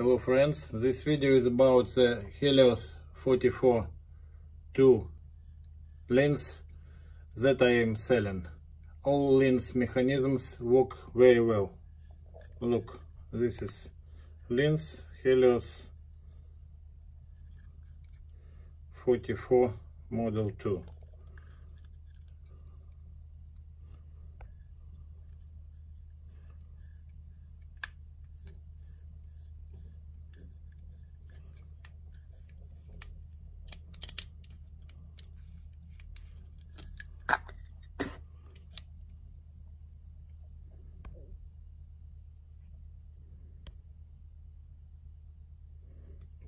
Hello friends, this video is about the Helios 44 2 lens that I am selling. All lens mechanisms work very well. Look, this is lens Helios 44 model 2.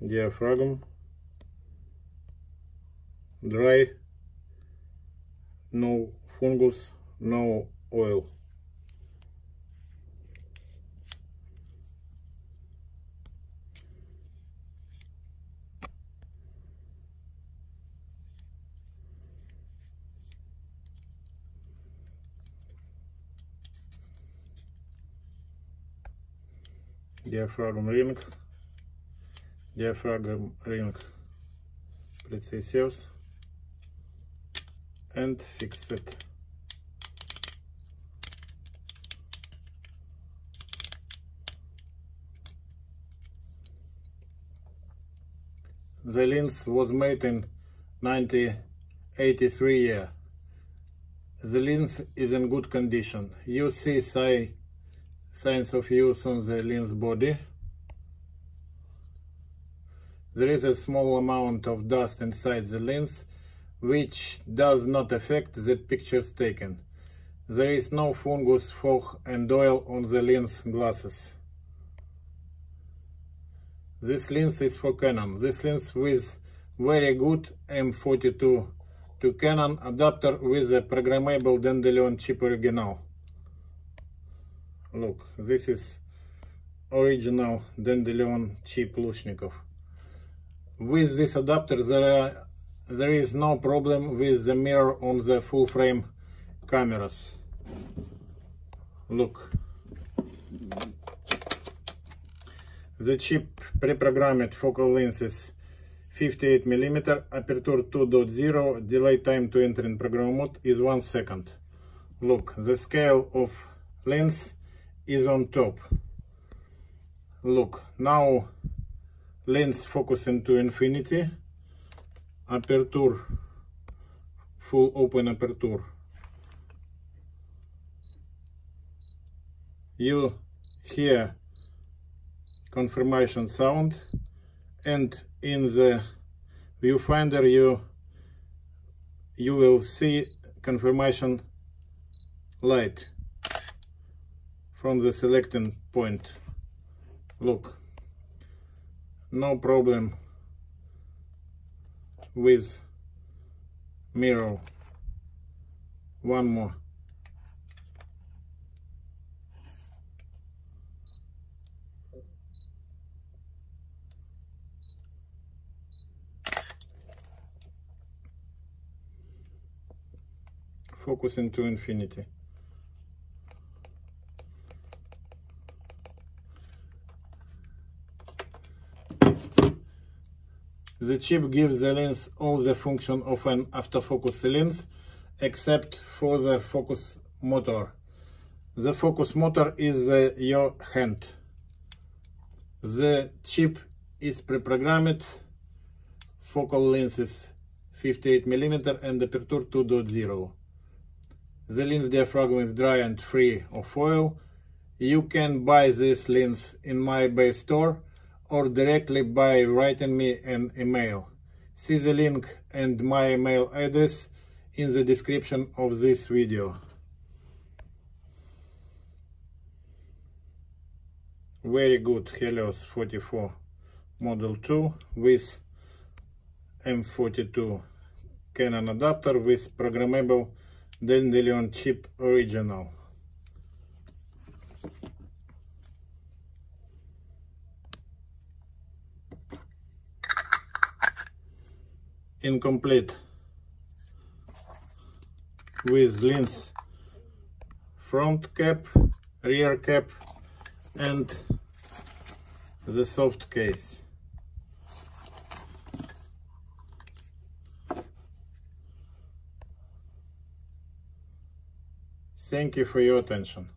Diaphragm dry no fungus no oil diaphragm ring diaphragm ring precisives and fix it. The lens was made in 1983 year. The lens is in good condition. You see signs of use on the lens body. There is a small amount of dust inside the lens, which does not affect the pictures taken. There is no fungus, fog and oil on the lens glasses. This lens is for Canon. This lens with very good M42 to Canon adapter with a programmable Dandelion chip original. Look, this is original Dandelion chip Lushnikov with this adapter there are, there is no problem with the mirror on the full frame cameras. Look. The chip pre-programmed focal length is 58 millimeter aperture 2.0 delay time to enter in program mode is one second. Look the scale of lens is on top. Look now lens focusing to infinity aperture full open aperture. You hear confirmation sound and in the viewfinder you you will see confirmation light from the selecting point. Look no problem with mirror one more. Focus into infinity The chip gives the lens all the function of an autofocus lens except for the focus motor. The focus motor is uh, your hand. The chip is pre-programmed, focal length is 58 millimeter and aperture 2.0. The lens diaphragm is dry and free of oil. You can buy this lens in my eBay store or directly by writing me an email. See the link and my email address in the description of this video. Very good Helios 44 Model 2 with M42 Canon adapter with programmable Dandelion chip original. Incomplete with lens front cap rear cap and the soft case. Thank you for your attention.